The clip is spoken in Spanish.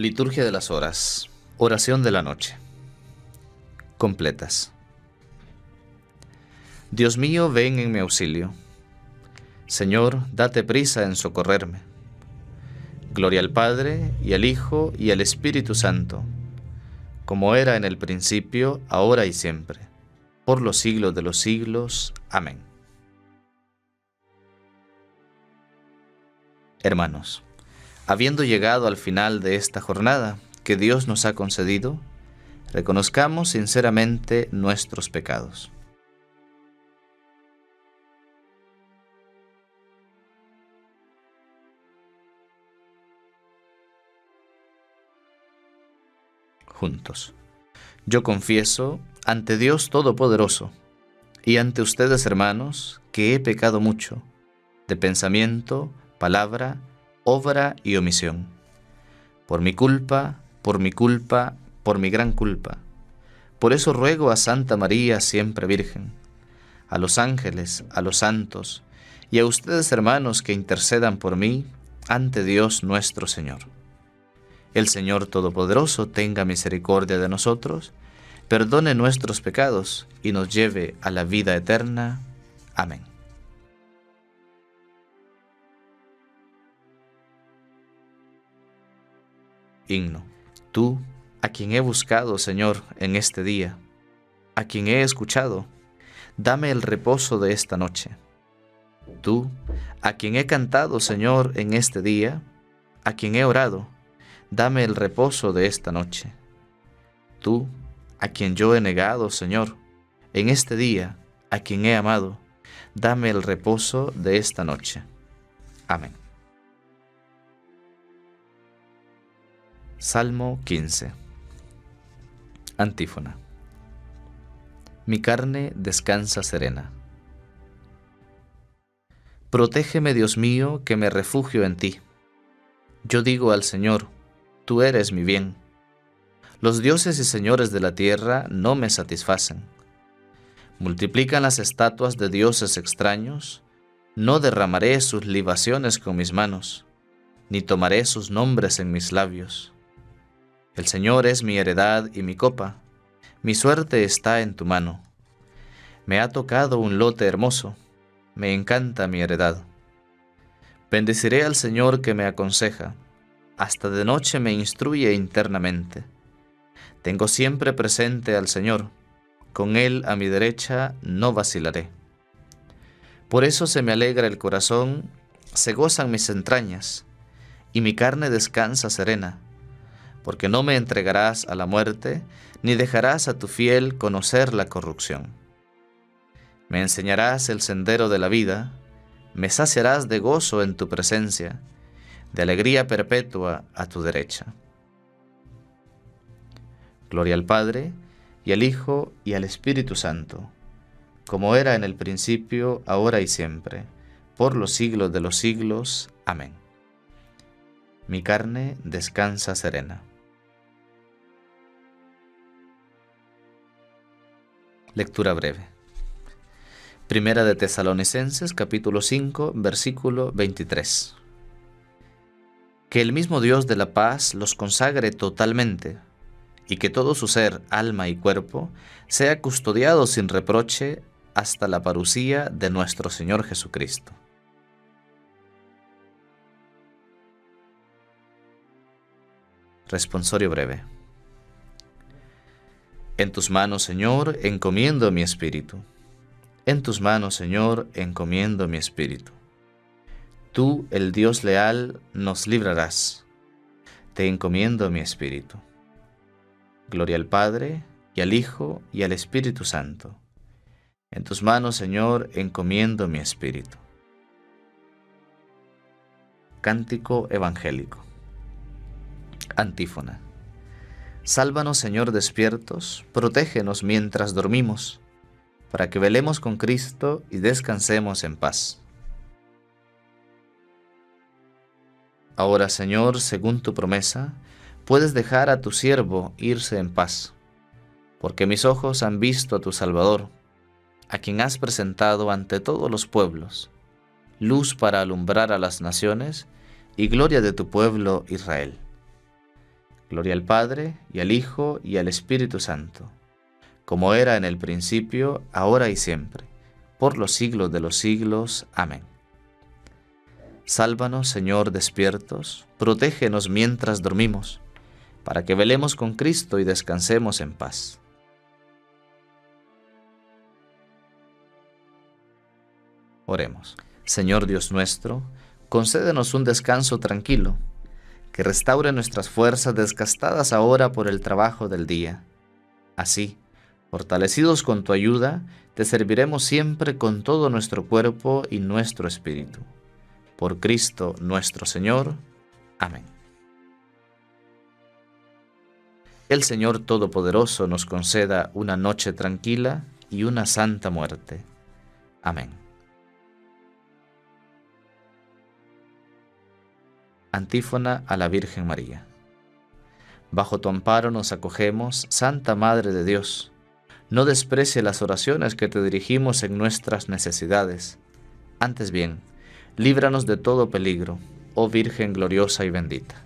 Liturgia de las Horas. Oración de la Noche. Completas. Dios mío, ven en mi auxilio. Señor, date prisa en socorrerme. Gloria al Padre, y al Hijo, y al Espíritu Santo, como era en el principio, ahora y siempre, por los siglos de los siglos. Amén. Hermanos, Habiendo llegado al final de esta jornada que Dios nos ha concedido, reconozcamos sinceramente nuestros pecados. Juntos. Yo confieso ante Dios Todopoderoso y ante ustedes hermanos que he pecado mucho, de pensamiento, palabra, obra y omisión. Por mi culpa, por mi culpa, por mi gran culpa. Por eso ruego a Santa María, siempre Virgen, a los ángeles, a los santos, y a ustedes hermanos que intercedan por mí ante Dios nuestro Señor. El Señor Todopoderoso tenga misericordia de nosotros, perdone nuestros pecados y nos lleve a la vida eterna. Amén. Tú, a quien he buscado, Señor, en este día, a quien he escuchado, dame el reposo de esta noche. Tú, a quien he cantado, Señor, en este día, a quien he orado, dame el reposo de esta noche. Tú, a quien yo he negado, Señor, en este día, a quien he amado, dame el reposo de esta noche. Amén. Salmo 15 Antífona Mi carne descansa serena. Protégeme, Dios mío, que me refugio en ti. Yo digo al Señor, tú eres mi bien. Los dioses y señores de la tierra no me satisfacen. Multiplican las estatuas de dioses extraños, no derramaré sus libaciones con mis manos, ni tomaré sus nombres en mis labios el Señor es mi heredad y mi copa, mi suerte está en tu mano. Me ha tocado un lote hermoso, me encanta mi heredad. Bendeciré al Señor que me aconseja, hasta de noche me instruye internamente. Tengo siempre presente al Señor, con Él a mi derecha no vacilaré. Por eso se me alegra el corazón, se gozan mis entrañas, y mi carne descansa serena porque no me entregarás a la muerte, ni dejarás a tu fiel conocer la corrupción. Me enseñarás el sendero de la vida, me saciarás de gozo en tu presencia, de alegría perpetua a tu derecha. Gloria al Padre, y al Hijo, y al Espíritu Santo, como era en el principio, ahora y siempre, por los siglos de los siglos. Amén. Mi carne descansa serena. Lectura breve. Primera de Tesalonicenses capítulo 5 versículo 23. Que el mismo Dios de la paz los consagre totalmente y que todo su ser, alma y cuerpo sea custodiado sin reproche hasta la parucía de nuestro Señor Jesucristo. Responsorio breve. En tus manos, Señor, encomiendo mi espíritu. En tus manos, Señor, encomiendo mi espíritu. Tú, el Dios leal, nos librarás. Te encomiendo mi espíritu. Gloria al Padre, y al Hijo, y al Espíritu Santo. En tus manos, Señor, encomiendo mi espíritu. Cántico Evangélico. Antífona. Sálvanos, Señor, despiertos, protégenos mientras dormimos, para que velemos con Cristo y descansemos en paz. Ahora, Señor, según tu promesa, puedes dejar a tu siervo irse en paz, porque mis ojos han visto a tu Salvador, a quien has presentado ante todos los pueblos, luz para alumbrar a las naciones y gloria de tu pueblo Israel. Gloria al Padre, y al Hijo, y al Espíritu Santo, como era en el principio, ahora y siempre, por los siglos de los siglos. Amén. Sálvanos, Señor, despiertos, protégenos mientras dormimos, para que velemos con Cristo y descansemos en paz. Oremos. Señor Dios nuestro, concédenos un descanso tranquilo que restaure nuestras fuerzas desgastadas ahora por el trabajo del día. Así, fortalecidos con tu ayuda, te serviremos siempre con todo nuestro cuerpo y nuestro espíritu. Por Cristo nuestro Señor. Amén. El Señor Todopoderoso nos conceda una noche tranquila y una santa muerte. Amén. Antífona a la Virgen María. Bajo tu amparo nos acogemos, Santa Madre de Dios. No desprecie las oraciones que te dirigimos en nuestras necesidades. Antes bien, líbranos de todo peligro, oh Virgen gloriosa y bendita.